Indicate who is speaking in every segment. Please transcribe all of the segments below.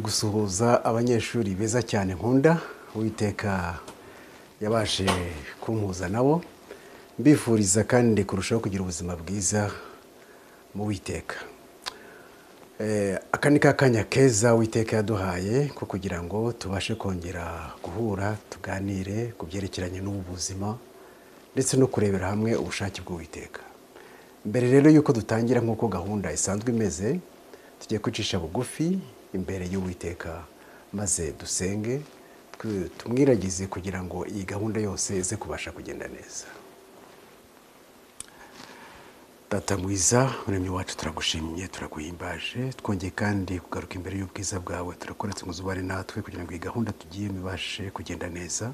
Speaker 1: gusuhuza abanyeshuri beza cyane nkunda uwiteka yabashe kumpuza nabo. Mbifuriza kandi kurushaho kugira ubuzima bwiza mu witeka aka ni ka kanya keza witeka yaduhaye ko kugira ngo tubashe kongera guhura tuganire ku byerekeranye n'ubu buzima ndetse no kurebera hamwe ubushake bw'uwiteka. Mbere rero y'uko dutangira nk'uko gahunda isanzwe imeze tugiye kwicisha bugufi imbere y'uwiteka maze dusenge tumwiragize kugira ngo iyi gahunda yose ize kubasha kugenda neza. Data mwiza muremyi wacu turagushimye turaguhimbaje. Twongeye kandi kugaruka imbere y'ubwiza bwawe turakoretse ngo uzubare natwe kugira ngo iyi gahunda tugiyemo ibashe kugenda neza.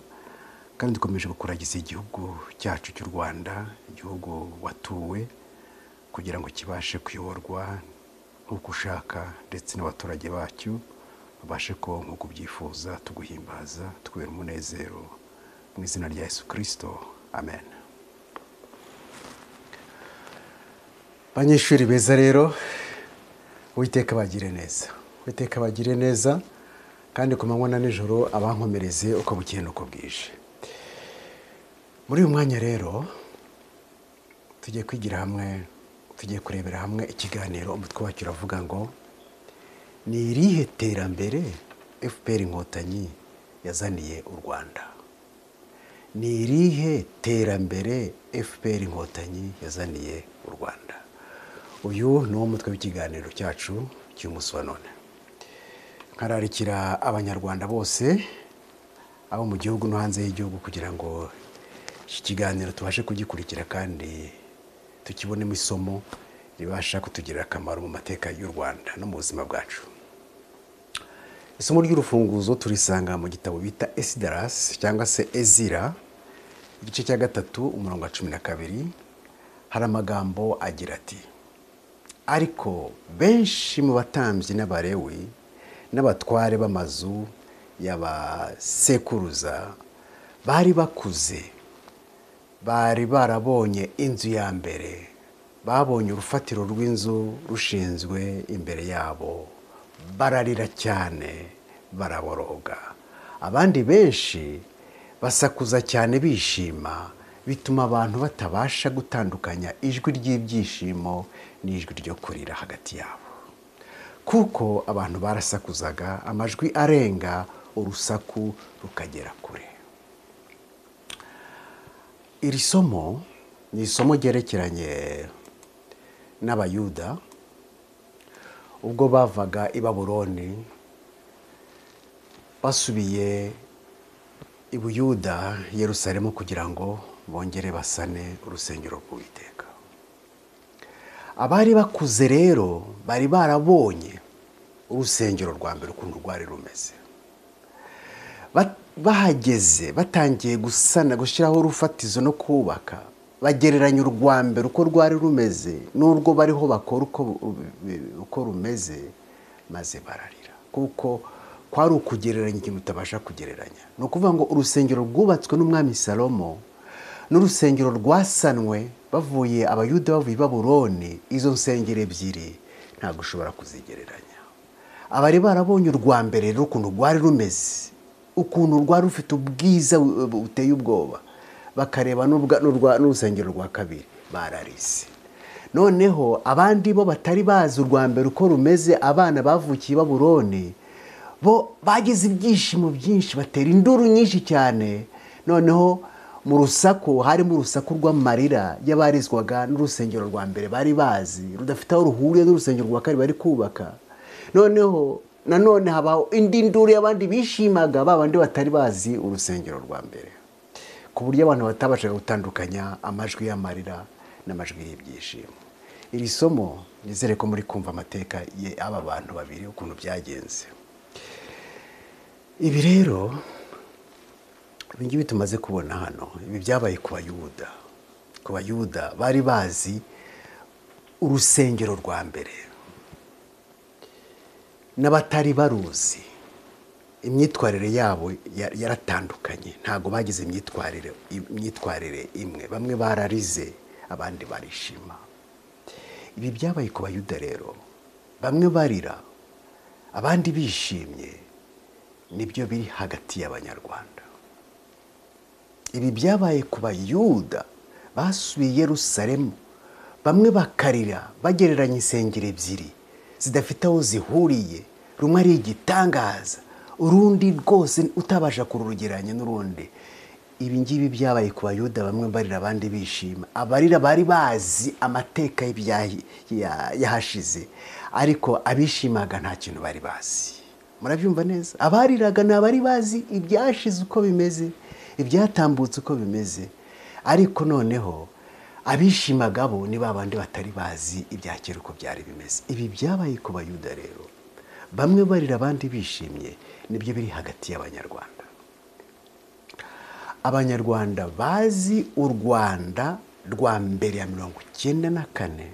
Speaker 1: Kandi dukomeje gukuragiza igihugu cyacu cy'u rwanda igihugu watuwe kugira ngo kibashe kuyoborwa nk'uko ushaka ndetse n'abaturage bacyo babashe ko nk'uko ubyifuza tuguhimbaza tukubera umunezero mu izina rya yesu kirisito amen. Banyeshuri beza rero witeka bagire neza. Witeka bagire neza kandi ku manywa na nijoro abankomereze uko bukeye n'uko bwije. Muri uyu mwanya rero tugiye kwigira hamwe tugiye kurebera hamwe ikiganiro umutwe wacyo uravuga ngo ni irihe terambere fpr inkotanyi yazaniye u rwanda? Ni irihe terambere fpr inkotanyi yazaniye u rwanda? Uyu ni wo mutwe w'ikiganiro cyacu cy'umunsi wa none. Nkararikira abanyarwanda bose abo mu gihugu no hanze y'igihugu kugira ngo iki kiganiro tubashe kugikurikira kandi tukibonemo isomo ribasha kutugirira akamaro mu mateka y'u rwanda no mu buzima bwacu. Isomo ry'urufunguzo turisanga mu gitabo bita esidarasi cyangwa se ezira igice cya gatatu umurongo wa cumi na kabiri hari amagambo agira ati ariko benshi mu batambyi n'abarewi n'abatware b'amazu y'abasekuruza bari bakuze bari barabonye inzu ya mbere. Babonye urufatiro rw'inzu rushinzwe imbere yabo. Bararira cyane baraboroga. Abandi benshi basakuza cyane bishima. Bituma abantu batabasha gutandukanya ijwi ry'ibyishimo n'ijwi ryo kurira hagati yabo. Kuko abantu barasakuzaga amajwi arenga urusaku rukagera kure. Iri somo ni isomo ryerekeranye n'abayuda. Ubwo bavaga i baburoni basubiye i buyuda yerusalemu kugira ngo bongere basane urusengero rw'uwiteka abari bakuze rero bari barabonye urusengero rwa mbere ukuntu rwari rumeze. Bahageze batangiye gusana gushyiraho urufatizo no kubaka bagereranya urwa mbere uko rwari rumeze n'urwo bariho bakora uko rumeze maze bararira. Kuko kwari ukugereranya ikintu utabasha kugereranya. Ni ukuvuga ngo urusengero rwubatswe n'umwami salomo n'urusengero rwasanwe bavuye abayuda bavuye i baburoni izo nsengero ebyiri ntabwo ushobora kuzigereranya. Abari barabonye urwa mbere rero ukuntu rwari rumeze. Ukuntu rwari rufite ubwiza bu- buteye ubwoba. Bakareba n'urusengero rwa kabiri bararize noneho abandi bo batari bazi urwa mbere uko rumeze abana bavukiye baburoni bo bagize ibyishimo byinshi batera induru nyinshi cyane. Noneho mu rusaku harimo urusaku rw'amarira y'abarizwaga n'urusengero rwa mbere bari bazi rudafite aho ruhuriye n'urusengero rwa kabiri bari kubaka. Noneho nanone habaho indi nduru y'abandi bishimaga ba bandi batari bazi urusengero rwa mbere. Ku buryo abantu batabashaga gutandukanya amajwi y'amarira n'amajwi y'ibyishimo. Iri somo nizere ko muri kumva amateka y'aba bantu babiri ukuntu byagenze. Ibi rero ibi ngibi tumaze kubona hano ibi byabaye ku bayuda. Ku bayuda bari bazi urusengero rwa mbere. N'abatari baruzi. Imyitwarire yabo ya- yaratandukanye. Ntabwo bagize imyitwarire imyitwarire imwe. Bamwe bararize abandi barishima. Ibi byabaye ku bayuda rero. Bamwe barira abandi bishimye. Nibyo biri hagati y'abanyarwanda. Ibi byabaye ku bayuda. Basubiye i yerusalemu. Bamwe bakarira bagereranya insengero ebyiri. Zidafite aho zihuriye rumwe ari igitangaza. Urundi rwose utabasha kurugereranya n'urundi. Ibi ngibi byabaye ku bayuda bamwe barira abandi bishima. Abarira bari bazi amateka yahashize. Ariko abishimaga nta kintu bari bazi. Murabyumva neza? Abariraga ni abari bazi ibyashize uko bimeze ibyatambutse uko bimeze. Ariko noneho abishimaga bo ni ba bandi batari bazi ibya kera uko byari bimeze. Ibi byabaye ku bayuda rero. Bamwe barira abandi bishimye. Nibyo biri hagati y'abanyarwanda. Abanyarwanda bazi u rwanda rwa mbere ya mirongo icyenda na kane.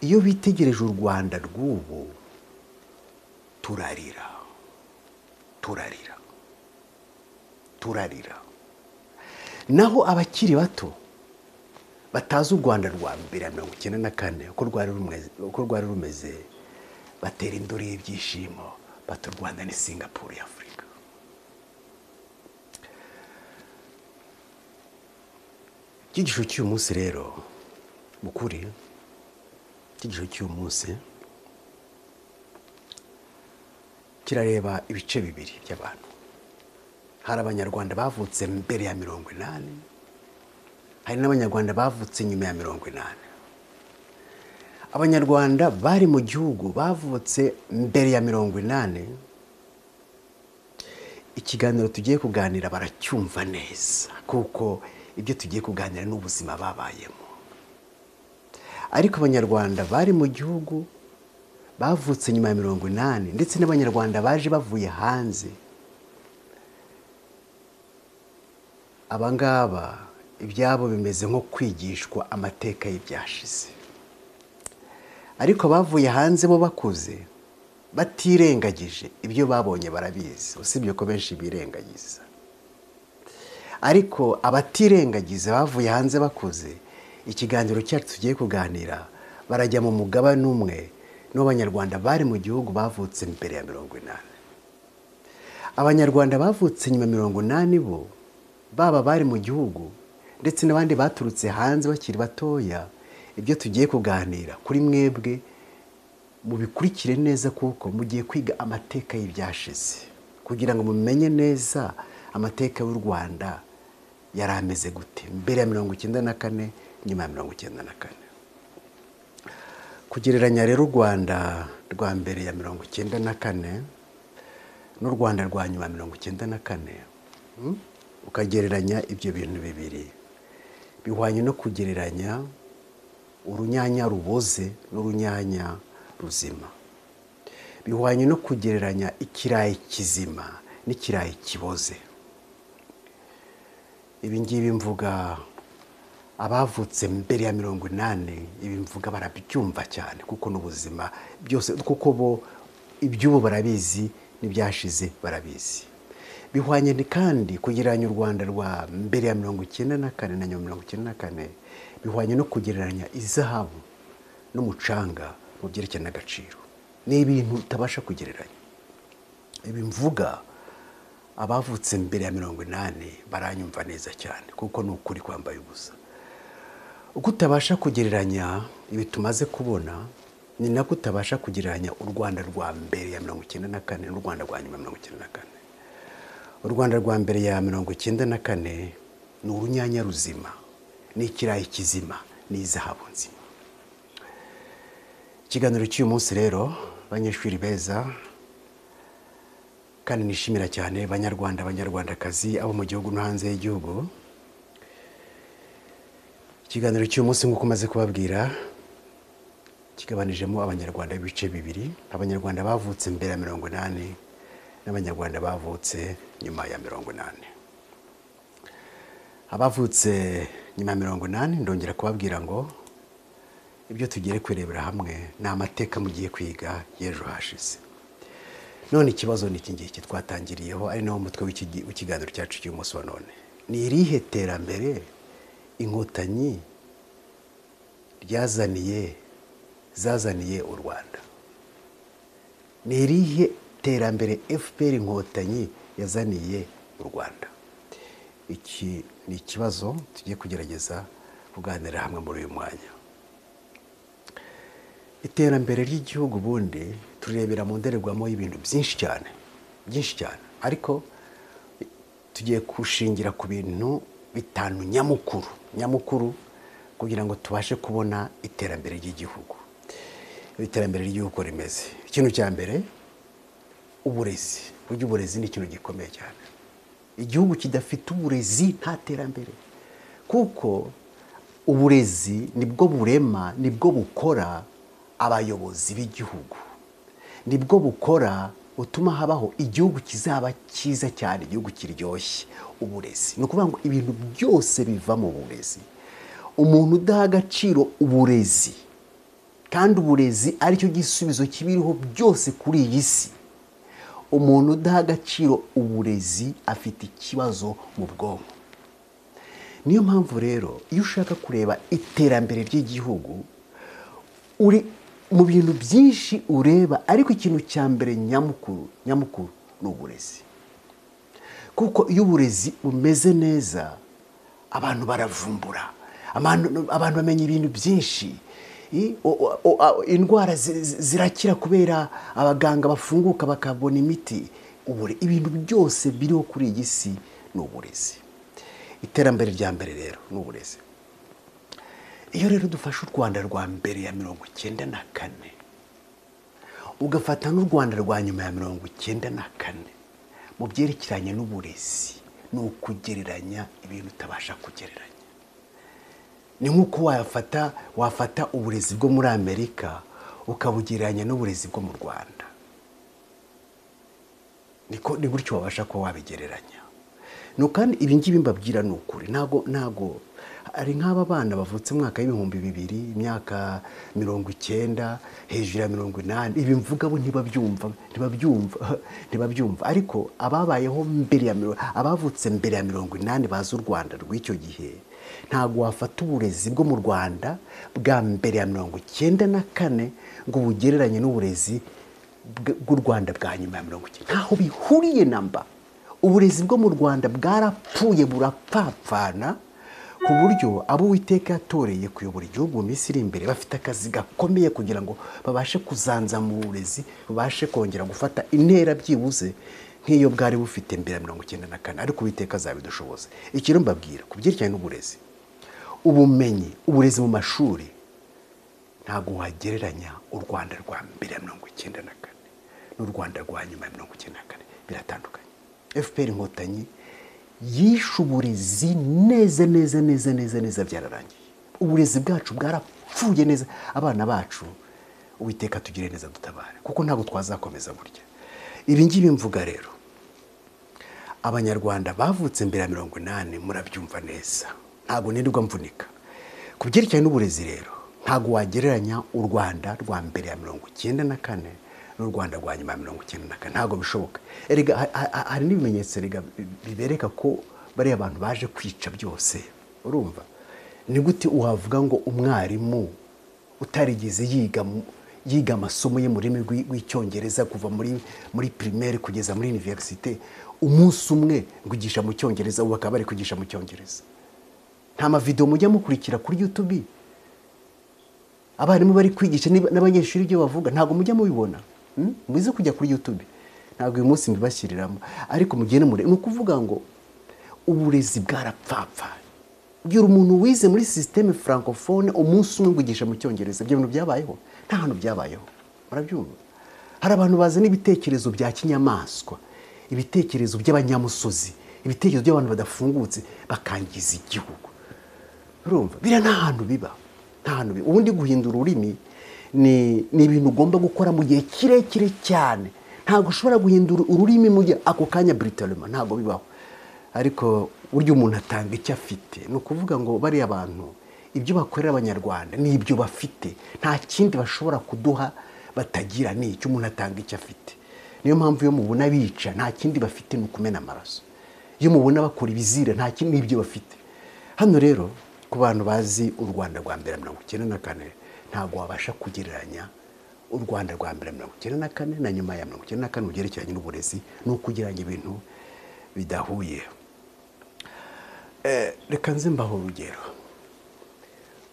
Speaker 1: Iyo bitegereje u rwanda rw'ubu turarira. Turarira. Turarira. Naho abakiri bato batazi u rwanda rwa mbere ya mirongo icyenda na kane uko rwari rumeze- batera induru y'ibyishimo bata u rwanda ni singapuru y'afurika icyigisho cy'uyu munsi rero mu kuri icyigisho cy'uyu munsi kirareba ibice bibiri by'abantu. Hari abanyarwanda bavutse mbere ya mirongo inani hari n'abanyarwanda bavutse nyuma ya mirongo inani. Abanyarwanda bari mu gihugu bavutse mbere ya mirongo inani ikiganiro tugiye kuganira baracyumva neza kuko ibyo tugiye kuganira ni ubuzima babayemo. Ariko abanyarwanda bari mu gihugu bavutse nyuma ya mirongo inani ndetse n'abanyarwanda baje bavuye hanze aba ngaba ibyabo bimeze nko kwigishwa amateka y'ibyashize. Ariko abavuye hanze bo bakuze batirengagije ibyo babonye barabizi. Usibye ko benshi birengagiza. Ariko abatirengagiza bavuye hanze bakuze ikiganiro cyacu tugiye kuganira barajya mu mugabane umwe n'abanyarwanda bari mu gihugu bavutse mbere ya mirongo inani. Abanyarwanda bavutse nyuma mirongo inani bo baba bari mu gihugu ndetse n'abandi baturutse hanze bakiri batoya ibyo tugiye kuganira kuri mwebwe mubikurikire neza kuko mugiye kwiga amateka y'ibyashize. Kugira ngo mumenye neza amateka y'u rwanda yari ameze gute. Mbere ya mirongo icyenda na kane nyuma ya mirongo icyenda na kane. Kugereranya rero u rwanda rwa mbere ya mirongo icyenda na kane n'u rwanda rwa nyuma ya mirongo icyenda na kane mm, ukagereranya ibyo bintu bibiri. Bihwanye no kugereranya urunyanya ruboze n'urunyanya ruzima. Bihwanye no kugereranya ikirayi kizima n'ikirayi kiboze. Ibi ngibi mvuga abavutse mbere ya mirongo inani ibi mvuga barabyumva cyane kuko n'ubuzima byose kuko bo iby'ubu barabizi n'ibyashize barabizi. Bihwanye kandi kugereranya u rwanda rwa mbere ya mirongo icyenda na kane na nyuma mirongo icyenda na kane bihwanye no kugereranya izahabu n'umucanga mu byerekeye n'agaciro. Ni ibintu utabasha kugereranya. Ibi mvuga abavutse mbere ya mirongo inani baranyumva neza cyane kuko ni ukuri kwambaye ubusa. Uko utabasha kugereranya ibi tumaze kubona ni nako utabasha kugereranya u rwanda rwa mbere ya mirongo icyenda na kane n'u rwanda rwa nyuma ya mirongo icyenda na kane. U rwanda rwa mbere ya mirongo icyenda na kane ni urunyanya ruzima ni ikirayi kizima ni izahabu nzima. Ikiganiro cy'uyu munsi rero abanyeshuri beza kandi nishimira cyane banyarwanda banyarwandakazi abo mu gihugu no hanze y'igihugu. Ikiganiro cy'uyu munsi nk'uko umaze kubabwira kigabanijemo abanyarwanda b'ibice bibiri abanyarwanda bavutse mbere ya mirongo inani n'abanyarwanda bavutse nyuma ya mirongo inani. Abavutse nyuma ya mirongo inani ndongera kubabwira ngo ibyo tugiye kwirebera hamwe ni amateka mugiye kwiga y'ejo hashize. None ikibazo ni iki ngiki twatangiriyeho ari nawo mutwe w'iki- w'ikiganiro cyacu cy'uyu munsi wa none. Ni irihe terambere inkotanyi ryazaniye zazaniye u rwanda? Ni irihe terambere fpr inkotanyi yazaniye u rwanda. Iki ni ikibazo tugiye kugerageza kuganira hamwe muri uyu mwanya. Iterambere ry'igihugu ubundi turebera mu ndorerwamo y'ibintu byinshi cyane byinshi cyane. Ariko tugiye gushingira ku bintu bitanu nyamukuru nyamukuru kugira ngo tubashe kubona iterambere ry'igihugu. Iterambere ry'igihugu rimeze. Ikintu cya mbere uburezi. Burya uburezi ni ikintu gikomeye cyane. Igihugu kidafite uburezi nta terambere. Kuko uburezi ni bwo burema ni bwo bukora abayobozi b'igihugu. Nibwo bukora butuma habaho igihugu kizaba cyiza cyane igihugu kiryoshye uburezi. Ni ukuvuga ngo ibintu byose biva mu burezi. Umuntu udaha agaciro uburezi kandi uburezi ari cyo gisubizo kibiriho byose kuri iyi si. Umuntu udaha agaciro uburezi afite ikibazo mu bwonko. Niyo mpamvu rero iyo ushaka kureba iterambere ry'igihugu uri mu bintu byinshi ureba ariko ikintu cya mbere nyamukuru nyamukuru ni uburezi. Kuko iyo uburezi bumeze neza abantu baravumbura abantu bamenya ibintu byinshi. Indwara zi- zi- zirakira kubera abaganga bafunguka bakabona imiti. Ibintu byose biriho kuri iyi si ni uburezi. Iterambere rya mbere rero ni uburezi. Iyo rero dufashe u rwanda rwa mbere ya mirongo icyenda na kane ugafata n'u rwanda rwa nyuma ya mirongo icyenda na kane mu byerekeranye n'uburezi ni ukugereranya ibintu utabasha kugereranya. Ni nk'uko wafata wafata uburezi bwo muri amerika ukabugereranya n'uburezi bwo mu rwanda. Niko ni gutyo wabasha kuba wabigereranya. Kandi ibi ngibi mbabwira ni ukuri. Ntago ntago hari nk'aba bana bavutse mu mwaka w'ibihumbi bibiri imyaka mirongo icyenda hejuru ya mirongo inani ibi mvuga bo ntibabyumva ntibabyumva ntibabyumva. Ariko ababayeho mbere ya abavutse mbere ya mirongo inani bazi u rwanda rw'icyo gihe ntabwo wafata uburezi bwo mu rwanda bwa mbere ya mirongo icyenda na kane ngo bugereranye n'uburezi bw- bw'u rwanda bwa nyuma ya mirongo icyenda. Ntaho bihuriye na mba. Uburezi bwo mu rwanda bwarapfuye burapfapfana ku buryo abo uwiteka yatoreye kuyobora igihugu mu minsi iri imbere bafite akazi gakomeye kugira ngo babashe kuzanzama uburezi babashe kongera gufata intera byibuze nk'iyo bwari bufite mbere ya mirongo icyenda na kane. Ariko uwiteka azabidushoboze. Ikiro mbabwira ku byerekeranye n'uburezi. Ubumenyi uburezi mu mashuri ntabwo wagereranya u rwanda rwa mbere ya mirongo icyenda na kane n'u rwanda rwa nyuma ya mirongo icyenda na kane. Biratandukanye. Fpr inkotanyi yishe uburezi neza neza neza neza neza byararangiye. Uburezi bwacu bwarapfuye neza. Abana bacu uwiteka tugire neza dutabare kuko ntabwo twazakomeza burya. Ibi ngibi mvuga rero. Abanyarwanda bavutse mbere ya mirongo inani murabyumva neza. Ntabwo nirirwa mvunika. Ku byerekeranye n'uburezi rero ntabwo wagereranya u rwanda rwa mbere ya mirongo icyenda na kane n'u rwanda rwa nyuma ya mirongo icyenda na kane. Ntabwo bishoboka. Hari n'ibimenyetso bibereka ko bariya bantu baje kwica byose. Urumva? Ni gute wavuga ngo umwarimu utarigeze yiga yiga amasomo ye mu rurimi rw'i- rw'icyongereza kuva muri muri primaire kugeza muri universite umunsi umwe ngugisha mu cyongereza ubu bakaba bari kwigisha mu cyongereza. Nta mavidewo mujya mukurikira kuri youtube. Abarimu bari kwigisha n'abanyeshuri ibyo bavuga. Ntabwo mujya mubibona. Hmm? muze kujya kuri youtube. Ntabwo uyu munsi mbibashyiriramo ariko mugende mure. Ni ukuvuga ngo uburezi bwarapfapfaye bwira umuntu wize muri sisiteme francophone umunsi umwe ngugisha mu cyongereza. Ibyo bintu byabayeho? Nta hantu byabayeho. Murabyumva? Hari abantu bazana ibitekerezo bya kinyamaswa. Ibitekerezo by'abanyamusozi. Ibitekerezo by'abantu badafungutse. Bakangiza igihugu. Urumva biriya nta hantu biba. Nta hantu biba. Ubundi guhindura ururimi ni ibintu ugomba gukora mu gihe kirekire cyane. Ntabwo ushobora guhindura ururimi mu gihe ako kanya buritarema ntabwo bibaho. Ariko burya umuntu atanga icyo afite. Ni ukuvuga ngo bariya bantu ibyo bakorera abanyarwanda ni ibyo bafite. Nta kindi bashobora kuduha batagira ni icyo umuntu atanga icyo afite. Niyo mpamvu iyo mubona bica nta kindi bafite ni ukumena amaraso. Iyo mubona bakora ibizira nta kindi n'ibyo bafite. Hano rero ku bantu bazi u rwanda rwa mbere mirongo icyenda na kane ntabwo wabasha kugereranya u rwanda rwa mbere mirongo icyenda na kane na nyuma ya mirongo icyenda na kane mu byerekeranye n'uburezi ni ukugereranya ibintu bidahuye. Eh, reka nze mbaho urugero.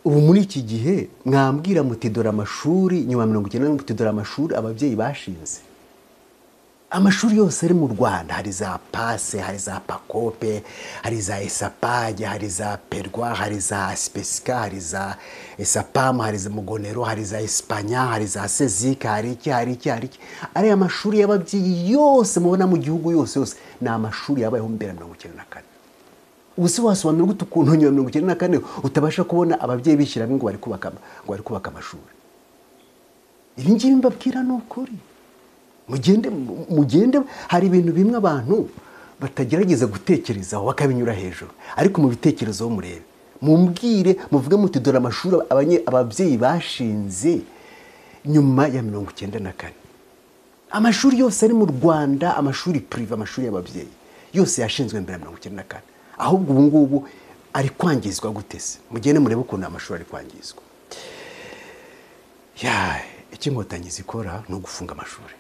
Speaker 1: Ubu muri iki gihe mwambwira muti dore amashuri nyuma ya mirongo icyenda muti dore amashuri ababyeyi bashinze. Amashuri yose ari mu rwanda. Hari za pase hari za pakope hari za esapage hari za perwa hari za sipesika hari za esapamu hari za mugonero hari za esipanya hari za sezika hari iki hari iki hari iki. Ariya mashuri y'ababyeyi yose mubona mu gihugu yose yose. Ni amashuri yabayeho mbere ya mirongo icyenda na kane. Ubu se wasobanura gute ukuntu nyuma mirongo icyenda na kane utabasha kubona ababyeyi bishyira hamwe ngo bari kubaka ngo bari kubaka amashuri? Ibi ngibi mbabwira ni ukuri. Mugende mugende hari ibintu bimwe abantu batagerageza gutekerezaho bakabinyura hejuru. Ariko mu bitekerezo murebe. Mumbwire muvuge muti dore amashuri ababyeyi bashinze nyuma ya mirongo icyenda na kane. Amashuri yose ari mu rwanda amashuri purive amashuri y'ababyeyi yose yashinzwe mbere ya mirongo icyenda na kane. Ahubwo ubu ngubu ari kwangizwa gute se? Mugende murebe ukuntu amashuri ari kwangizwa. Icyo inkotanyi zikora ni ugufunga amashuri.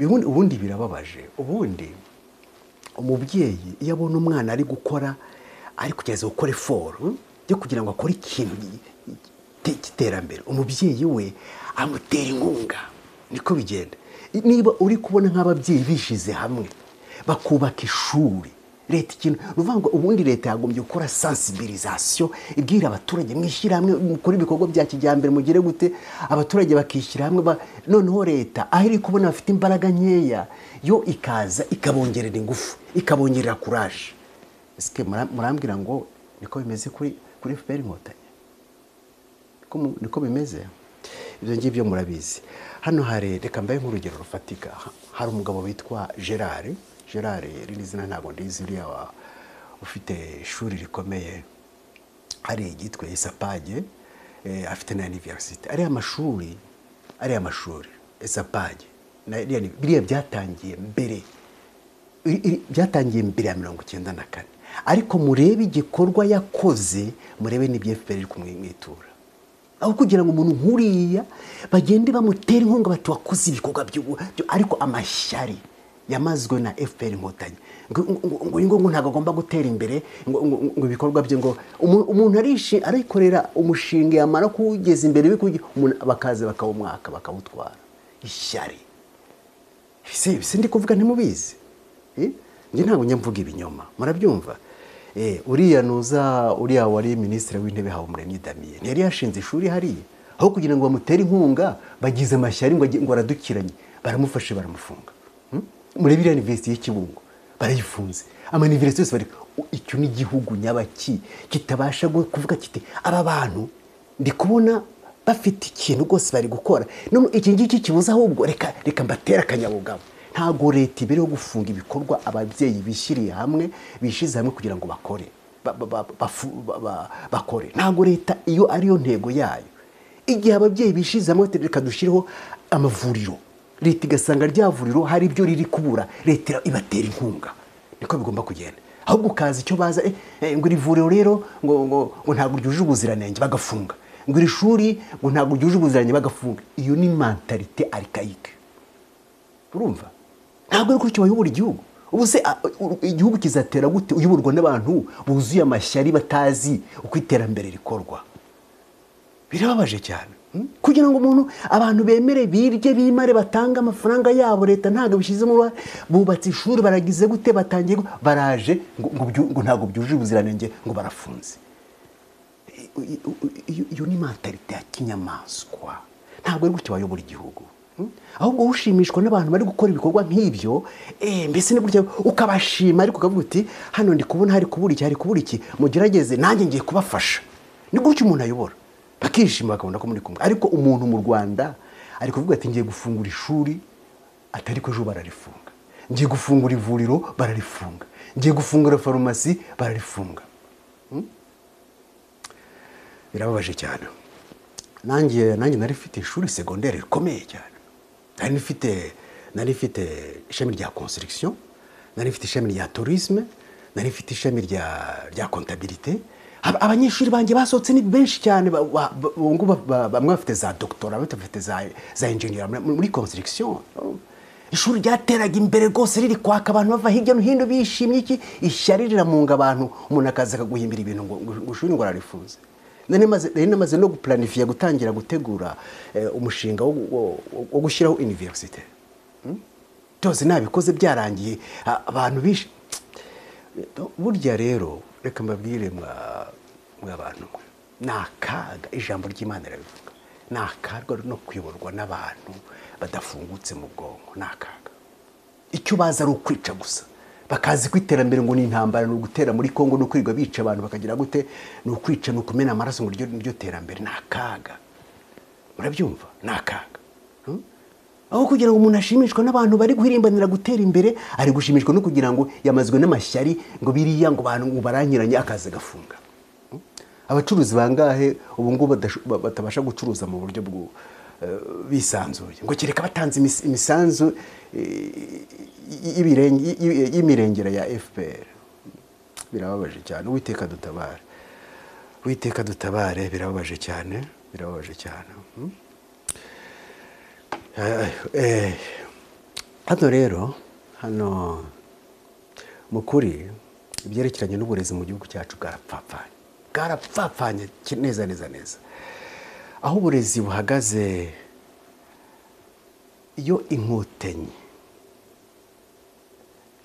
Speaker 1: Ubundi- birababaje. Ubundi umubyeyi iyo abona umwana ari gukora ari kugerageza gukora eforo yo kugira ngo akore ikintu cy'iterambere umubyeyi we amutera inkunga. Niko bigenda. Niba uri kubona nk'ababyeyi bishyize hamwe bakubaka ishuri leta ikintu. Ni ukuvuga ngo ubundi leta yagombye gukora sensibilisation ibwira abaturage mwishyira hamwe mukore ibikorwa bya kijyambere mugire gute. Abaturage bakishyira hamwe noneho leta aho iri kubona bafite imbaraga nkeya yo ikaza ikabongerera ingufu ikabongerera kuraje murambwira ngo niko bimeze kuri fpr inkotanyi? Niko bimeze? Ibyo ngibyo murabizi. Hano hari reka mbaye nk'urugero rufatika. Ha- hari umugabo witwa gerard. Gerard irindi zina ntabwo ndizi uriya ufite ishuri rikomeye hari iryitwa esapage eh, afite na universite ariya mashuri ariya mashuri esapage. Biriya byatangiye mbere byatangiye mbere ya mirongo icyenda na kane. Ariko murebe igikorwa yakoze murebe n'ibyo fpr iri kumwitura. Aho kugira ngo umuntu nk'uriya bagende bamutera inkunga bati wakoze ibikorwa ariko amashyari yamazwe na fpr inkotanyi. Ngo uyu nguyu ntabwo agomba gutera imbere ngo ibikorwa bye ngo umu- umuntu arikorera umushinga yamara kuwugeza imbere bakaza bakawumwaka bakawutwara. Ishyari. Ese ndi kuvuga ntimubizi? Eh? njye ntabwo njya mvuga ibinyoma. Murabyumva? Eh, uriya nuza uriya wari minisitiri w'intebe habumuremyi damiye ntiyari yashinze ishuri hariya. Aho kugira ngo bamutere inkunga bagize amashyari ngo aradukiranye. Baramufashe baramufunga? Muri biriya university y'ikibungo barayifunze. Amaniverisite yose bari icyo ni igihugu nyabaki kitabasha kuvuga kiti aba bantu ndi kubona bafite ikintu rwose bari gukora. None iki ngiki kibuze ahubwo reka reka mbatere akanyabugabo. Ntabwo leta ibereho gufunga ibikorwa ababyeyi bishyiriye hamwe bishyize hamwe kugira ngo bakore. Bakore. Ntabwo leta iyo ariyo ntego yayo. Igihe ababyeyi bishyize hamwe reka dushyireho amavuriro. Leta igasanga rya vuriro hari ibyo riri kubura. Leta ibatera inkunga. Niko bigomba kugenda. Ahubwo ukaza icyo baza eh, eh, ngo iri vuriro rero ngo ngo ngo ntabwo ryujuje ubuziranenge bagafunga. Ngo iri shuri ngo ntabwo ryuje ubuziranenge bagafunga. Iyo ni mentalite arikayike urumva? Ntabwo ari gutyo bayobora igihugu. Ubu se igihugu kizatera gute? Uyoborwa n'abantu buzuye amashyari batazi uko iterambere rikorwa. Birababaje cyane? Kugira ngo umuntu abantu bemere birye bimare batange amafaranga yabo leta ntabwo bishyizemo uruhare bubatse ishuri baragize gute batangiye baraje ngo, ntabwo byujuje ubuziranenge ngo barafunze. Iyo ni mentalite ya kinyamaswa. Ntabwo ari gutyo bayobora igihugu. Hmm? ahubwo ushimishwa n'abantu bari gukora ibikorwa nk'ibyo eh, mbese ni gutya ukabashima ariko ukavuga uti hano ndi kubona hari kubura iki hari kubura iki mugerageze nanjye ngiye kubafasha. Ni gutyo umuntu ayobora. Bakishima bakabona ko muri kumwe. Ariko umuntu mu rwanda ari kuvuga ati ngiye gufungura ishuri atari ko ejo bararifunga. Ngiye gufungura ivuriro bararifunga. Ngiye gufungura farumasi bararifunga. Birababaje cyane. Nanjye nanjye nari mfite ishuri segonderi rikomeye cyane. Nari mfite nari mfite ishami rya construction nari mfite ishami rya tourisme nari mfite ishami rya Aba- abanyeshuri banjye basohotse ni benshi cyane bamwe bafite za abandi bafite za engineer muri- construction. Ishuri ryateraga imbere rwose riri kwaka abantu bava hirya no hino bishimye iki? Ishyari riramunga abantu umuntu akaza akaguhimbira ibintu ngo ngo- ngo maze- nari namaze no gupuranifiya gutangira gutegura eh, umushinga wo- gushyiraho universite Hmm? byose nabikoze byarangiye abantu bishi burya rero reka mwa bantu. Mwe ni akaga ijambo ry'imana rirabivuga. Ni akaga no kuyoborwa n'abantu badafungutse mu bwonko. Ni akaga icyo bazi ari ukwica gusa. Bakazi ko iterambere ngo ni intambara ni ugutera muri kongo no kwirirwa bica abantu bakagira gute ni ukwica ni ukumena amaraso ngo niryo terambere. Ni akaga murabyumva ni akaga Hmm? Aho kugira ngo umuntu ashimishwe n'abantu bari guhirimbanira gutera imbere ari gushimishwa no kugira ngo yamazwe n'amashyari ngo biriya ngo abantu ngo baranyuranye akaza agafunga Hmm? abacuruzi bangahe? Ubu ngubu batabasha gucuruza mu buryo bwo eh, bisanzuye. Ngo kereka batanze imis- imisanzu y'imirengera ya fpr birababaje cyane. Uwiteka dutabare. Uwiteka dutabare birababaje cyane. Birababaje cyane. Hmm? Hano rero hano mu kuri ibyerekeranye n'uburezi mu gihugu cyacu bwarapfapfanye bwarapfapfanye neza neza neza aho uburezi buhagaze iyo inkotanyi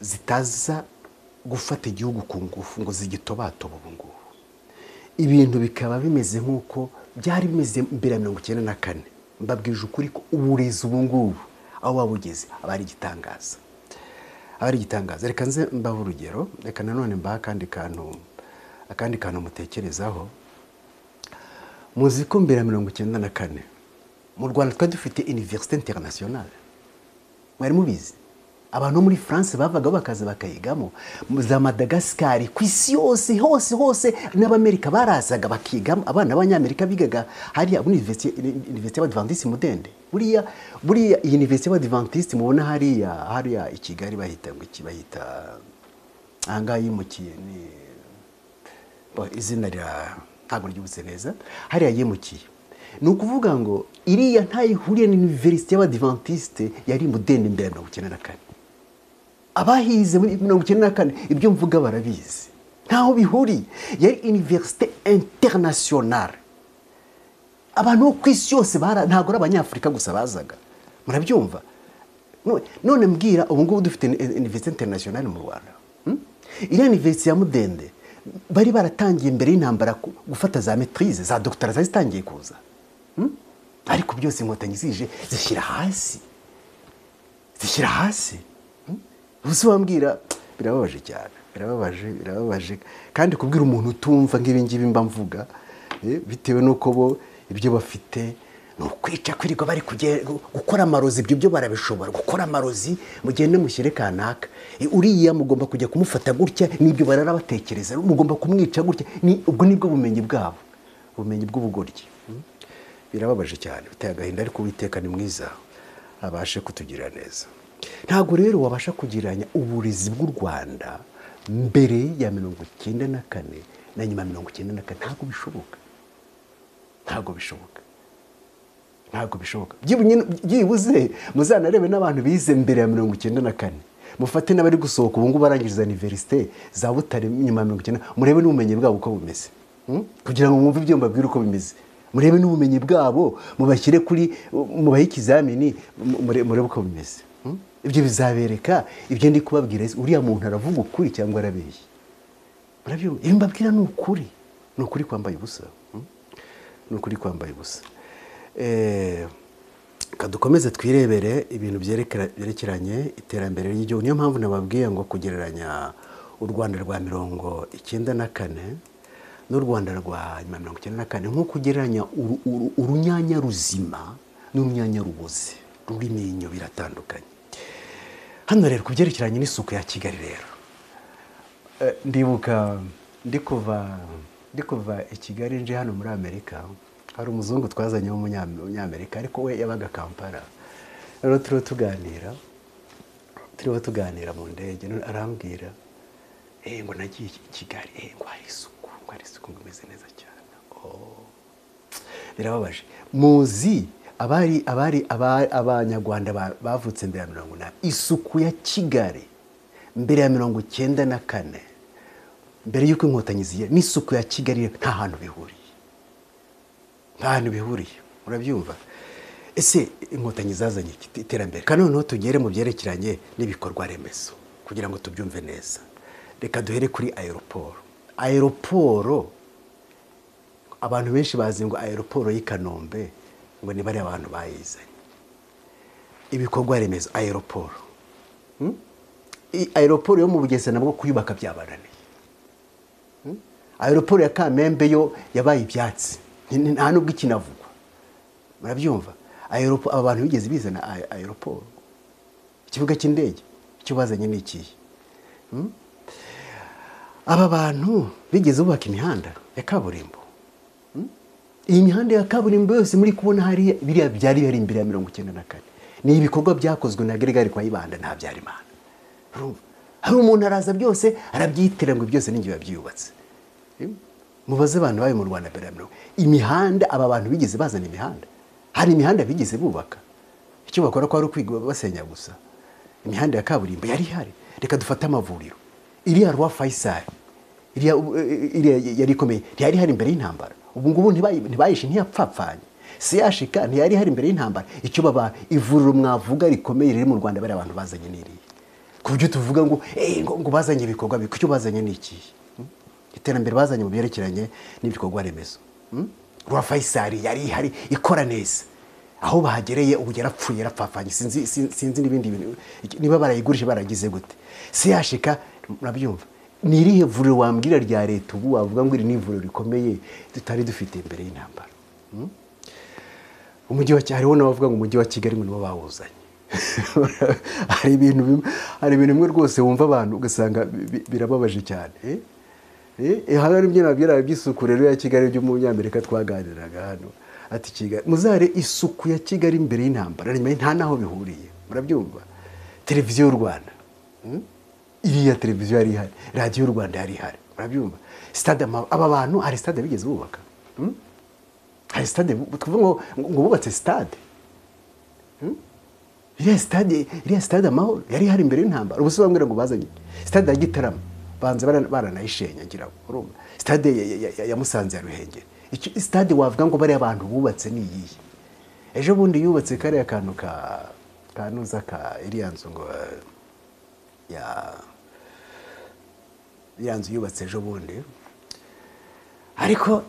Speaker 1: zitaza gufata igihugu ku ngufu ngo zigitobatoba ubu ngubu ibintu bikaba bimeze nk'uko byari bimeze mbere ya mirongo icyenda na kane mbabwije ukuri ko uburezi ubu ngubu aho buba bugeze aba ari igitangaza. Aba ari igitangaza. Reka nze mbaho urugero. Reka nanone mbahe akandi kantu akandi kantu mutekerezaho. Muzi ko mbere ya mirongo icyenda na kane. Mu rwanda twari dufite iniverisite interinasiyonale mwari mubizi? Abantu bo muri france bavagaho bakaza bakayigamo. Za madagascar ku isi yose hose hose n'abamerika barazaga bakigamo. Abana b'abanyamerika bigaga hariya muri universite y'abadivantisiti mudende. Buriya buriya iyi universite y'abadivantisiti mubona hariya hariya i kigali bahita ngo iki? Bahita ahangaha yimukiye ni izina rya ntabwo ryibutse neza. Hariya yimukiye ni ukuvuga ngo iriya ntayihuriye n'univerisite y'abadivantisite yari mudende mbere ya mirongo icyenda na kane. Abahize muri mirongo icyenda na kane ibyo mvuga barabizi. Ntaho bihuriye. Yari iniverisite interinasiyonale abantu bo ku isi yose ntabwo ari abanyafurika gusa bazaga. Murabyumva? None- mbwira ubu ngubu dufite iniverisite interinasiyonale mu rwanda. Hmm? iriya iniverisite ya mudende bari baratangiye mbere y'intambara gufata za metirize za dogitara zari zitangiye kuza. Hmm? ariko byose inkotanyi zije zishyira hasi. Zishyira hasi. Ubuze wambwira birababaje cyane birababaje birababaje. Kandi kubwira umuntu utumva nk'ibi ngibi mba mvuga eh, bitewe n'uko bo ibyo bafite ni ukwica kwirirwa bari gukora amarozi. Ibyo byo barabishobora gukora amarozi mugende mushyire kanaka. Eh, uriya mugomba kujya kumufata gutya n'ibyo barara batekereza mugomba kumwica gutya. Ubwo ni bwo bumenyi bwabo ubumenyi bw'ubugoryi. Hmm? birababaje cyane. Biteye agahinda ariko uwiteka ni mwiza abashe kutugirira neza. Ntabwo rero wabasha kugereranya uburezi bw'u rwanda mbere ya mirongo icyenda na kane na nyuma ya mirongo icyenda na kane. Ntabwo bishoboka. Ntabwo bishoboka. Ntabwo bishoboka. Byibu- byibuze muzanarebe n'abantu bize mbere ya mirongo icyenda na kane. Mufate n'abari gusohoka ubu ngubu barangiriza aniverisite za butare nyuma ya mirongo icyenda. Murebe n'ubumenyi bwabo uko bumeze. Hmm? kugira ngo mwumve ibyo mbabwira uko bimeze. Murebe n'ubumenyi bwabo mubashyire kuri mubahe ikizamini mu- mure- murebe uko bimeze? Ibyo bizabereka ibyo ndi kubabwira uriya muntu aravuga ukuri cyangwa arabeshya? Ibi mbabwira ni ukuri. Ni ukuri kwambaye ubusa Hmm? ni ukuri kwambaye ubusa. Eh, dukomeze twirebere ibintu byerekera- byerekeranye iterambere ry'igihugu. Niyo mpamvu nababwiye ngo kugereranya u rwanda rwa mirongo icyenda na kane n'u rwanda rwa nyuma mirongo icyenda na kane nko kugereranya uru- uru- urunyanya ruzima n'urunyanya ruboze. Rurimo inyo biratandukanye. Hano rero ku byerekeranye n'isuku ya kigali rero. Eh, ndibuka ndi kuva i kigali nje hano muri amerika hari umuzungu twazanye w'umunyamerika ariko we yabaga kampala. Rero turiho tuganira turiho tuganira mu ndege arambwira eh ngo nagiye i kigali eh ngo hari isuku ngo hari isuku ngo imeze neza cyane. Oh birababaje. Muzi abari abari aba- abanyarwanda ba- bavutse mbere ya mirongo inani isuku ya kigali mbere ya mirongo icyenda na kane. Mbere y'uko inkotanyi zigera n'isuku ya kigali nta hantu bihuriye. Nta hantu bihuriye murabyumva ese inkotanyi zazanye iterambere? Kandi noneho tugere mu byerekeranye n'ibikorwa remezo kugira ngo tubyumve neza. Reka duhere kuri aeroporo. Aeroporo abantu benshi bazi ngo aeroporo y'i kanombe ngo ni bariya abantu bayizanye. Ibikorwa remezo aeroporo. Hmm? Aeroporo yo mu bugesera nabwo kuyubaka byabananiye. Hmm? aeroporo ya kamembe yo yabaye ibyatsi. Nta nubwo ikinavugwa. Murabyumva? Aba bantu bigeze bizana ae- aeroporo. Ikibuga cy'indege? Icyo bazanye ni ikihe? Hmm? aba bantu bigeze bubaka imihanda ya kaburimbo? Iyi mihanda ya kaburimbo yose muri kubona hariya biriya byari bihari imbere ya mirongo icyenda na kane. Ni ibikorwa byakozwe na Gregoire Kwayibanda nta Byarimana Urumva? hari umuntu araza byose arabyitira ngo byose ninjye wabyubatse. Hmm? mubaze abantu bayo mu Rwanda mbere ya mirongo imihanda aba bantu bigeze bazana imihanda. Hari imihanda bigeze bubaka. Icyo bakora ko ari ukwiga basenya gusa imihanda ya kaburimbo yari ihari. Reka dufate amavuriro. Iriya rwa Faisal iriya iriya yari ikomeye ntiyari ihari imbere y'intambara. Ubu ngubu ntibayi- ntibayishe ntiyapfapfanye. Siyashika ntiyari ihari imbere y'intambara. Icyo baba ivuriro mwavuga rikomeye riri mu rwanda bariya abantu bazanye n'iriya. Ku buryo tuvuga ngo "Eh, ngo ngo bazanye ibikorwa bi- icyo bazanye ni ikihe Hmm? iterambere bazanye mu byerekeranye n'ibikorwa remezo. Hmm? rwa Faisal yari ihari ikora neza. Aho bahagereye ubu yarapfuye yarapfapfanye. Sinzi sin- sinzi n'ibindi bintu. Niba barayigurije baragize gute. Siyashika murabyumva. Ni irihe vuriro wambwira rya leta ubu wavuga ngo iri ni ivuriro rikomeye tutari dufite imbere y'intambara? Hmm? umujyi wa Ki- hariho n'abavuga ngo umujyi wa kigali ngo nibo bawuzanye. Hari ibintu bimwe hari ibintu bimwe rwose wumva abantu ugasanga bi- bi- birababaje cyane. Eh? Eh, hano ari byo nabwira by'isuku rero ya kigali by'umunyamerika twaganiraga hano. Ati kigali muzare isuku ya kigali mbere y'intambara nta naho bihuriye. Murabyumva? Televiziyo y'u rwanda. Hmm? Iriya televiziyo yari ihari radiyo y'u rwanda yari ihari. Murabyumva stade Amahoro- aba bantu hari stade bigeze bubaka? Hmm? hari tuvuga ngo bubatse stade. Hmm? iriya stade iriya stade amahoro yari ihari imbere y'intambara. Ubu bambwira ngo bazanye? Stade ya gitarama banza bara- baranayishenye ngira ngo stade ya, ya, ya, ya musanze ya ruhengeri. Stade wavuga ngo bariya abantu bubatse ni iyihe? Ejo bundi yubatse kariya kantu ka kanuza ka iriya nzu ngo eh, ya nzu yubatse ejo bundi. Ariko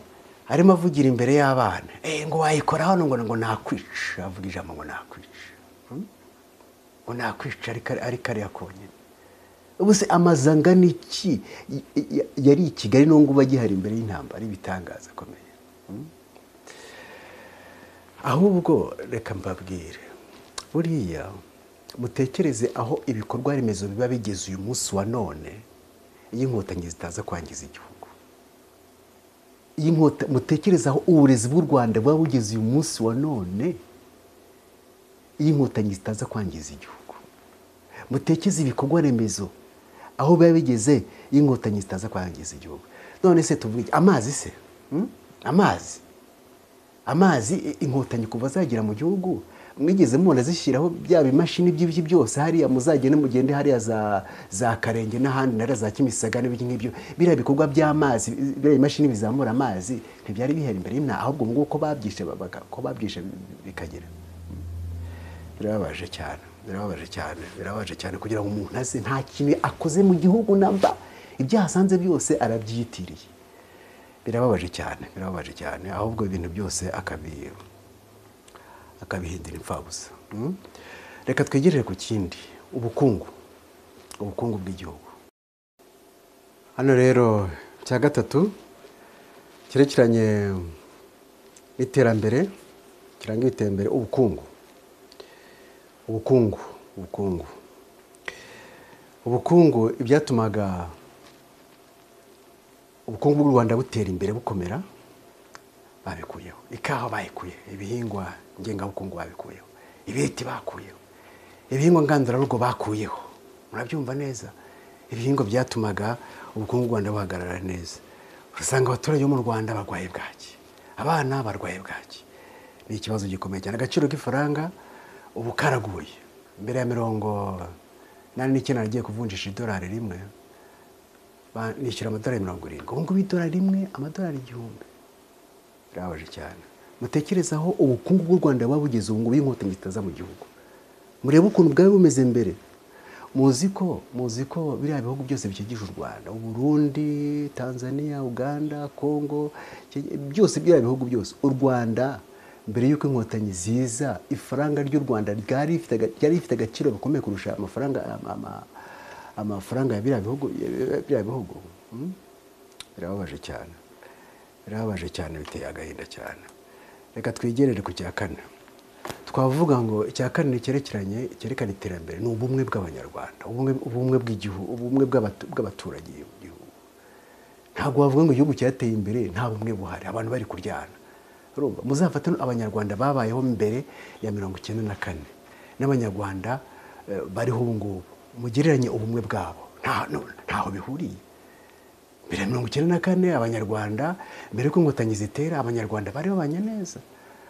Speaker 1: arimo avugira imbere y'abana. Eh ngo wayikora hano ngo ngo nakwica. Avuga ijambo ngo nakwica. Hmm? ngo nakwica ari kariya konyine ubu se amazu angana iki? Yari i kigali n'ubu ngubu agihari imbere y'intambara ibitangaza akomeye. Hmm? ahubwo reka mbabwire. Buriya mutekereze aho ibikorwa remezo biba bigeze uyu munsi wa none. Iyo inkotanyi zitaza kwangiza igihugu. Iyi nkota mutekereze aho uburezi bw'u rwanda buba bugeze uyu munsi wa none iyo inkotanyi zitaza kwangiza igihugu. Mutekereze ibikorwa remezo aho biba bigeze iyo inkotanyi zitaza kwangiza igihugu. None se tuvuge amazi se? Hmm? amazi. Amazi inkotanyi kuva zagera mu gihugu mwigeze mubona zishyiraho bya bimashini by'ibiki byose hariya muzagende mugende hariya za za karenge n'ahandi na za kimisaga n'ibiki nk'ibyo biriya bikorwa by'amazi biriya bimashini bizamura amazi ntibyari bihari imbere y'ina ahubwo babyishe babaga- ko babyishe bikagera. Birababaje cyane birababaje cyane birababaje cyane kugira ngo umuntu aze nta kintu akoze mu gihugu namba ibyo ahasanze byose arabyitiriye. Birababaje cyane birababaje cyane ahubwo ibintu byose akabi akabihindura imfabusa Mm? reka twegerere ku kindi ubukungu ubukungu bw'igihugu. Hano rero cya gatatu cyerekeranye n'iterambere kiranga iterambere ubukungu. Ubukungu ubukungu. Ubukungu ibyatumaga ubukungu bw'u rwanda butera imbere bukomera babikuyeho. Ikawa bayikuye ibihingwa ngengabukungu babikuyeho ibiti bakuyeho. Ibihingwa ngandurarugo bakuyeho. Murabyumva neza? Ibihingwa byatumaga ubukungu rwanda buhagarara neza. Urasanga abaturage bo mu rwanda barwaye bwaki? Abana barwaye bwaki? Ni ikibazo gikomeye cyane. Agaciro k'ifaranga ubu karaguye. Mbere ya mirongo inani n'icyenda nagiye kuvunjisha idolari rimwe nishyura amadolari mirongo irindwi. Ubu ngubu idolari rimwe amadolari igihumbi. Birababaje cyane. Mutekereze aho ubukungu bw'u rwanda buba bugeze ubu ngubu inkotanyi zitaza mu gihugu. Murebe ukuntu bwari bumeze mbere. Muzi ko muzi ko biriya bihugu byose bikikije u rwanda. Uburundi tanzania uganda congo byose biriya bihugu byose. U rwanda mbere y'uko inkotanyi ziza ifaranga ry'u rwanda ryari rifite agaciro gakomeye kurusha amafaranga ama- ama- amafaranga ya biriya bihugu ya biriya bihugu. Mm? birababaje cyane. Birababaje cyane biteye agahinda cyane. Reka twigerere ku cya kane. Twavuga ngo icya kane cyerekeranye cyerekana iterambere. Ni ubumwe bw'abanyarwanda ubumwe bw'igihugu ubumwe bw'abatu- bw'abaturage mu gihugu. Ntabwo wavuga ngo igihugu cyateye imbere nta bumwe buhari. Abantu bari kuryana. Muzafate abanyarwanda babayeho mbere ya mirongo icyenda na kane. N'abanyarwanda eh, bariho ubu ngubu. Mugereranye ubumwe bwabo. Ntaho bihuriye. Mbere ya mirongo icyenda na kane abanyarwanda mbere y'uko inkotanyi zitera abanyarwanda bari babanye neza.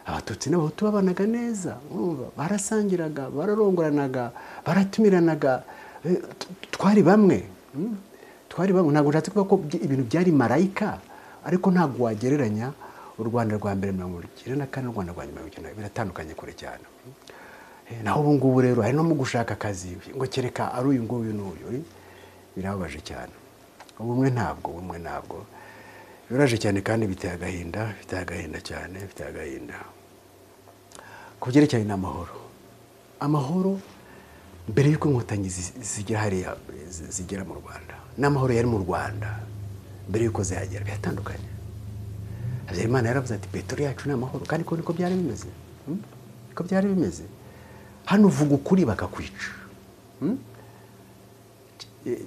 Speaker 1: Abatutsi n'abahutu babanaga neza. Barasangiraga bararongoranaga baratumiranaga. Eh, twari bamwe mm? twari bamwe. Ntabwo nshatse kuvuga ko ibintu byari marayika? Ariko ntabwo wagereranya u rwanda rwa mbere mirongo icyenda na kane n'u rwanda rwa nyuma mirongo icyenda biratandukanye kure cyane. Eh, naho ubu ngubu rero hari no mu gushaka akazi. Ngo kereka ari uyu nguyu n'uyu eh, birababaje cyane. Ubumwe ntabwo ubumwe ntabwo. Biraje cyane kandi biteye agahinda biteye agahinda cyane biteye agahinda. Ku byerekeranye n'amahoro. Amahoro mbere y'uko inkotanyi zi- zigera hariya zi- zigera mu rwanda n'amahoro yari mu rwanda mbere y'uko zihagera biratandukanye habyarimana yaravuze ati petero yacu ni amahoro. Kandi ko niko byari bimeze? Hmm? niko byari bimeze? Hano uvuga ukuri bakakwica. Hmm?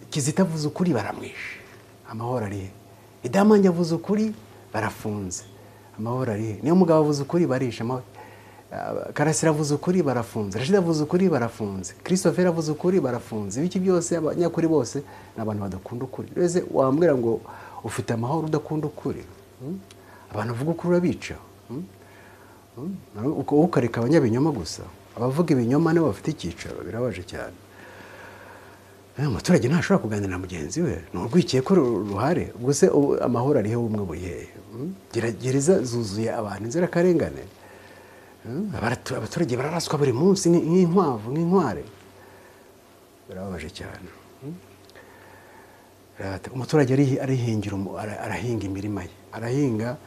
Speaker 1: Kizita avuze ukuri baramwishe. Amahoro ari he? Idamange avuze ukuri barafunze. Amahoro ari he? Niyo mugabo avuze ukuri barishe amahoro. Ah, karasira avuze ukuri barafunze. Rashida avuze ukuri barafunze. Christopher avuze ukuri barafunze. Ibiki byose abanyakuri bose ni abantu badakunda ukuri. Reze wambwira ngo ufite amahoro udakunda ukuri Hmm? abantu bavuga ukuri urabica Hmm? Hmm? Ukareka abanyabinyoma gusa. Abavuga ibinyoma nibo bafite icyicaro birabaje cyane. Umuturage ntashobora kuganira na mugenzi we. Ni urwikekwe ko ru- ruhare. Ubu amahoro ariho ubumwe buri hehe Hmm? Gereza zuzuye abantu inzirakarengane. Hmm? Abaturage bararaswa buri munsi. Nk'i- nk'inkwavu nk'inkware birababaje cyane. Hmm? Umuturage arihi- arihingira arahinga imirima ye. Arahinga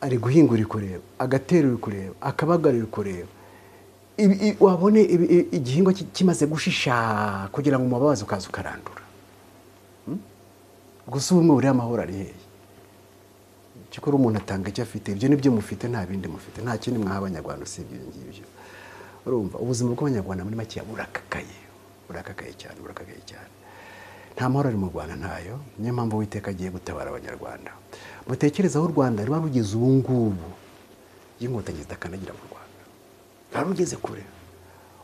Speaker 1: ari guhinga uri kureba agatera uri kureba akabagara kureba. Wabone igihingwa ki- kimaze gushisha kugira ngo umubabazi ukaza ukarandura. Hmm? gusa ubumwe buriho amahoro ari hehe? Umuntu atanga icyo afite ibyo ni byo mufite nta bindi mufite. Nta kindi mwaha abanyarwanda usibye ibyo ngibyo. Urumva ubuzima bw'abanyarwanda muri make burakakaye. Burakakaye cyane burakakaye cyane. Nta mahoro ari mu rwanda ntayo. Niyo mpamvu uwiteka agiye gutabara abanyarwanda. Mutekereze aho u rwanda ruba rugeze ubu ngubu. Iyo inkotanyi zidakandagira mu rwanda. Ruba rugeze kure.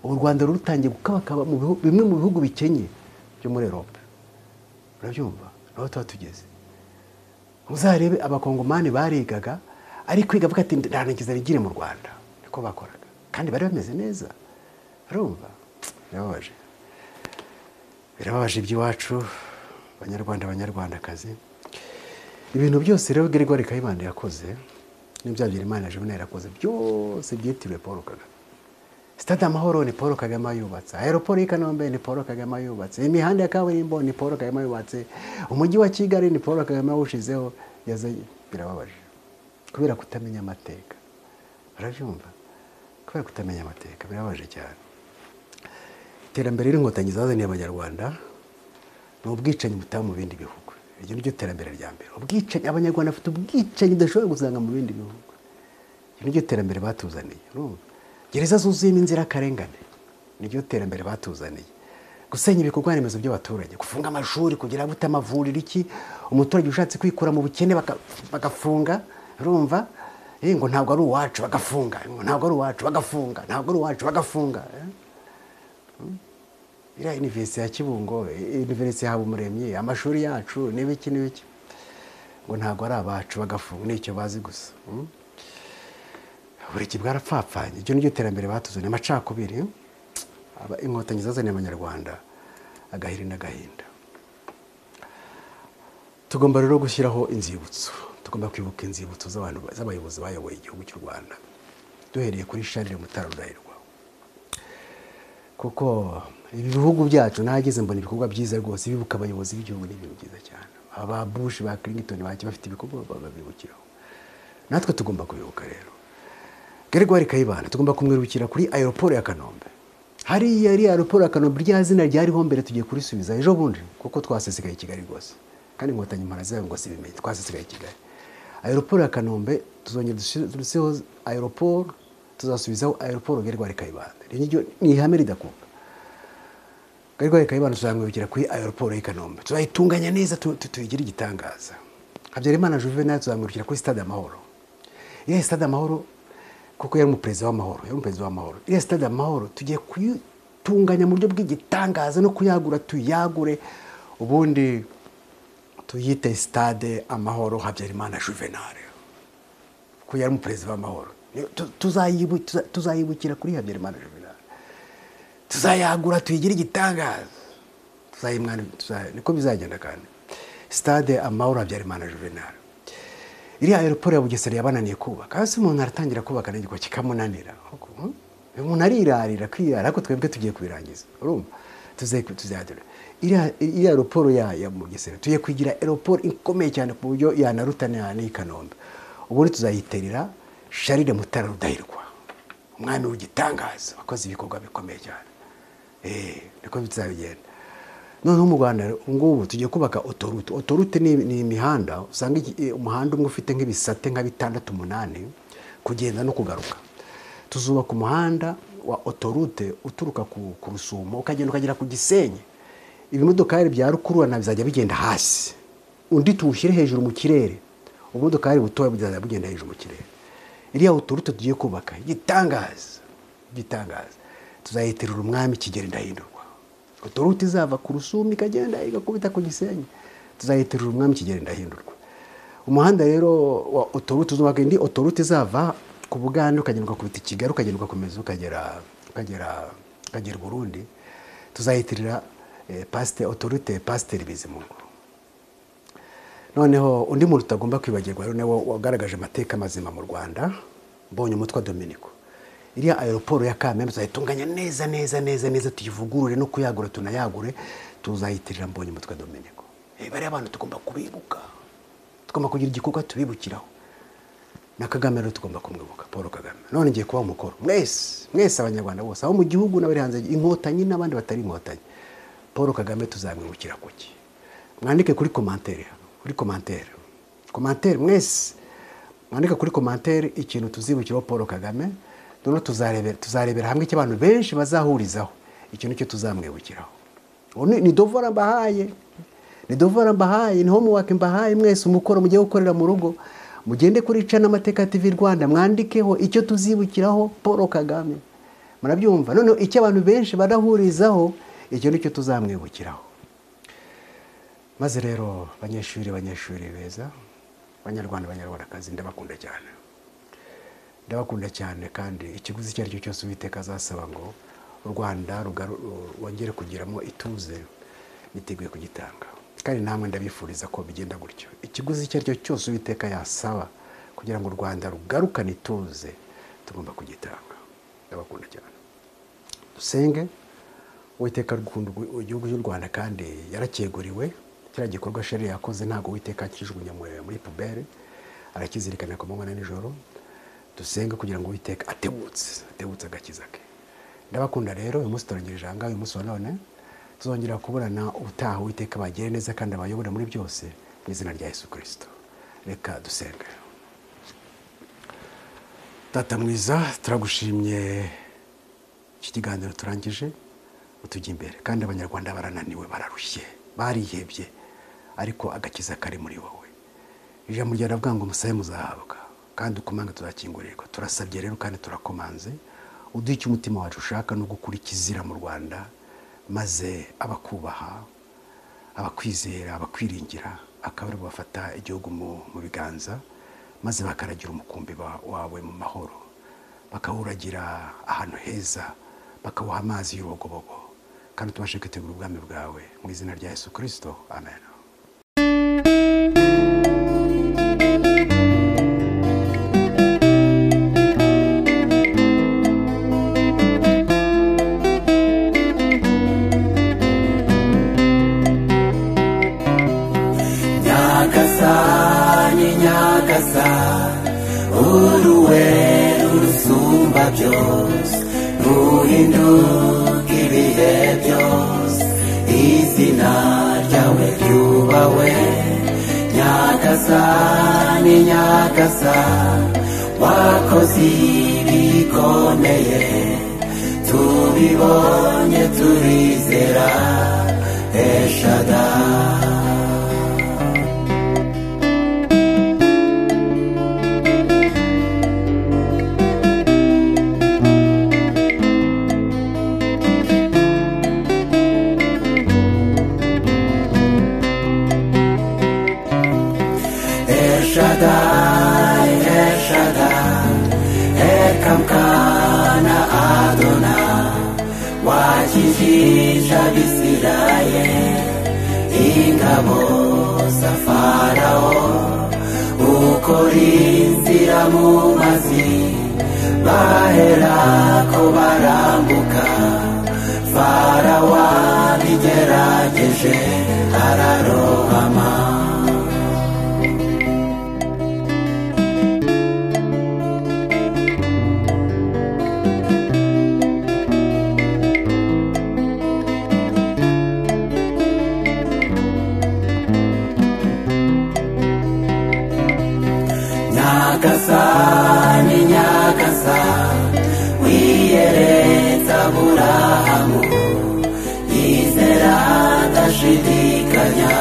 Speaker 1: Ubu u rwanda rutangiye gukabakaba bimwe mu bihugu bikenye byo muri erope urabyumva? Aho tuba tugeze. Uzarebe abakongomani barigaga ari kwiga avuga ati ndarangiza bigire mu rwanda. Niko bakoraga. Kandi bari bameze neza. Urumva? Birababaje. Birababaje iby'iwacu banyarwanda banyarwandakazi. Ibintu byose rero Gregoire Kayibanda yakoze n'ibya Imana Juvenal yakoze byose byitiriwe Paul Kagame. Stade Amahoro ni Paul Kagame ayubatse. Aeroport y'i Kanombe ni Paul Kagame ayubatse. Imihanda ya kaburimbo ni Paul Kagame ayubatse. Umujyi wa Kigali ni Paul Kagame awushizeho. Yazanye birababaje. Kubera kutamenya amateka. Barabyumva kubera kutamenya amateka birababaje cyane. Iterambere ry'inkotanyi zazaniye abanyarwanda. Ni ubwicanyi butaba mu bindi bihugu. Iryo ni ryo terambere rya mbere. Ubwicanyi abanyarwanda bafite ubwicanyi udashobora gusanga mu bindi bihugu. Iryo ni ryo terambere batuzaniye. Urumva? Gereza zuzuyemo inzirakarengane ni ryo terambere batuzaniye. Gusenya ibikorwa remezo by'abaturage gufunga amashuri kugira ngo amavuriro iki? Umuturage ushatse kwikura mu bukene bagafunga urumva? Eh, ngo ntabwo ari uwacu bagafunga. Ntabwo ari uwacu bagafunga. Ntabwo ari uwacu bagafunga. Eh? iriya iniverisite ya kibungo iniverisite ya habumuremyi amashuri yacu n'ibiki n'ibiki ngo ntabwo ari abacu bagafunga. Nicyo bazi gusa. Mm? Uburezi bwarapfapfanye. Iryo ni terambere batuzaniye. Amacakubiri inkotanyi zazaniye abanyarwanda agahiri n'agahinda. Tugomba rero gushyiraho inzibutso. Tugomba kwibuka inzibutso z'abayobozi bayoboye igihugu cy'u rwanda. Duhereye kuri sharire mutara rudahirwa kuko ibi bihugu byacu nahageze mbona ibikorwa byiza rwose. Bibuka abayobozi b'igihugu ni ibintu byiza cyane. Aba bush ba bajya bafite ibikorwa babibukiraho. Natwe tugomba kubibuka rero. Gregoire Kayibanda tugomba kumwirukira kuri aeroport ya Kanombe. Hariya ari aeroport ya Kanombe rya zina ryariho mbere tugiye kurisubiza? Ejo bundi kuko twasesekaye i Kigali rwose. Kandi inkotanyi impara zayo ngo sibimenye twasesekaye i Kigali. Aeroport ya Kanombe tuzongera dusiho aeroport tuzasubizaho aeroport Gregoire Kayibanda. Ni ihame ridakuka. Gregoire Kayibanda tuzamwibukira kuri aeroport y'i Kanombe. Tuzayitunganya neza tu- tu- tuyigire igitangaza. Habyarimana Juvenal tuzamwibukira kuri stade Amahoro. Iriya stade Amahoro kuko yari umuperezida w'amahoro yari umuperezida w'amahoro. Iriya stade Amahoro tugiye kuyitunganya mu buryo bw'igitangaza no kuyagura tuyagure. Ubundi tuyite stade Amahoro Habyarimana Juvenal. Kuko yari umuperezida w'amahoro. Tu- tuzayibu- tuza- tuzayibukira kuri Habyarimana Juvenal. Tuzayagura tuyigire igitangaza. Tuzayimwana tuza- niko bizagenda kandi. Stade amahoro habyarimana juvenal. Iriya aeroport ya bugesera yabananiye kubaka hasi umuntu aratangira kubaka n'igiko kikamunanira. Hmm? umuntu arirarira kwirara ariko twebwe tugiye kubirangiza. Urumva? Tuzayadura iriya aeroport ya bugesera tugiye kugira aeroport ikomeye cyane ku buryo yanaruta n'iyi kanombe. Ubundi tuzayiterera sharire mutara rudahirwa umwami w'igitangaza wakoze ibikorwa bikomeye cyane. Eh, niko bizabigenda. Noneho mu rwanda ngubu tugiye kubaka otorute otorute ni, imihanda usanga eh, umuhanda umwe ufite nk'ibisate nka bitandatu umunani kugenda no kugaruka. Tuzubaka umuhanda wa otorute uturuka ku, rusumo ukagenda ukagera ku gisenyi. Ibimodokari bya rukururana bizajya bigenda hasi. Undi tuwushyire hejuru mu kirere. Ubumodokari butoya buzajya bugenda hejuru mu kirere. Iriya otorute tugiye kubaka igitangaza igitangaza tuzayiterura umwami kigeri ndahindurwa otorute izava ku rusumo ikagenda igakubita ku gisenyi tuzayiterura umwami kigeri ndahindurwa umuhanda rero wa otorute uzubaka indi otorute izava ku bugande ukagenda ugakubita i kigali ukagenda ugakomeza ukagera ukagera ukagera i burundi tuzayitirira eh, pasite otorute pasiteri bizimungu noneho undi muntu utagomba kwibagirwa rero nawe wagaragaje amateka mazima mu rwanda mbonye umutwe wa dominiko iriya aeroport ya kamembe tuzayitunganya neza neza neza neza tuyivugurure no kuyagura tunayagure tuzayitirira mbonye umutwe wa dominiko Eh, bariya abantu tugomba kubibuka. Tugomba kugira igikorwa tubibukiraho. Na kagame rero tugomba kumwibuka paul kagame. None ngiye kubaha umukoro. Mwese mwese abanyarwanda bose abo mu gihugu n'abari hanze inkotanyi n'abandi batari inkotanyi. Paul kagame tuzamwibukira kuki? Mwandike kuri komantere kuri komantere komantere mwese. Mwandike kuri komantere ikintu tuzibukiraho paul kagame. Noneho tuzarebera hamwe icyo abantu benshi bazahurizaho. Icyo ni cyo tuzamwibukiraho. Ni dovora mbahaye. Ni dovora mbahaye ni homework mbahaye mwese umukoro mugiye gukorera mu rugo. Mugende kuri cana amateka tv rwanda mwandikeho icyo tuzibukiraho paul kagame. Murabyumva? Noneho icyo abantu benshi barahurizaho icyo ni cyo tuzamwibukiraho. Maze rero banyeshuri banyeshuri beza. Banyarwanda banyarwandakazi ndabakunda cyane. Ndabakunda cyane kandi ikiguzi icyo ari cyo cyose uwiteka azasaba ngo u rwanda rwongere kugiramo ituze niteguye kugitanga. Kandi namwe ndabifuriza ko bigenda gutyo. Ikiguzi icyo ari cyo cyose uwiteka yasaba kugira ngo u rwanda rugarukane ituze tugomba kugitanga. Ndabakunda cyane. Dusenge uwiteka rukunda igihugu cy'u rwanda kandi yaracyeguriwe kiriya gikorwa sheri yakoze ntabwo uwiteka akijugunya mu- muri pubere arakizirikana ku manywa na nijoro. Dusenge kugira ngo uwiteka atebutse atebutse agakiza ke. Ndabakunda rero uyu munsi turangirije aha ngaha uyu munsi wa none tuzongera kuburana ubutaha uwiteka bagire neza kandi abayobora muri byose mu izina rya yesu kirisito reka dusenge tata mwiza turagushimye iki kiganiro turangije utujya imbere. Kandi abanyarwanda barananiwe bararushye barihebye ariko agakiza kari muri wowe. Ijambo ryawe ngo musabe muzahabwa. Kandi ukomanga tuzakingurirwa turasabye rero kandi turakomanze uduhe icyo umutima wacu ushaka no gukura ikizira mu rwanda maze abakubaha abakwizera abakwiringira akaba ari bo bafata igihugu mu biganza maze bakaragira umukumbi wa- wawe mu mahoro. Bakawuragira ahantu heza bakawuha amazi y'urubogobogo kandi tubashe kwitegura ubwami bwawe mu izina rya yesu kirisito amen.
Speaker 2: Dios, muindu kibihe Dios, isina we, Yubawe, nyakasa ni nyakasa, wako siri tu risera, turizera, eshadai. Shaddai, El Shaddai, Ekamkana Adonai, wakijisha Bisirayeli, ingabo za Farao, ukora inzira mu mazi, baherako barambuka, Farao abigerageje ararohama. Nyagasani nyagasani wiyereza aburahamu. Yizera adashidikanya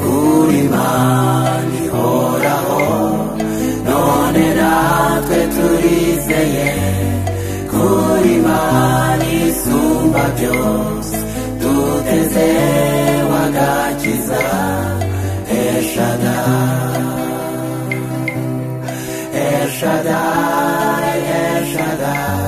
Speaker 2: kuri imana ihoraho none natwe turizeye. Kuri imana isumba byose. Duteze wagakiza eshadari El Shaddai, El Shaddai,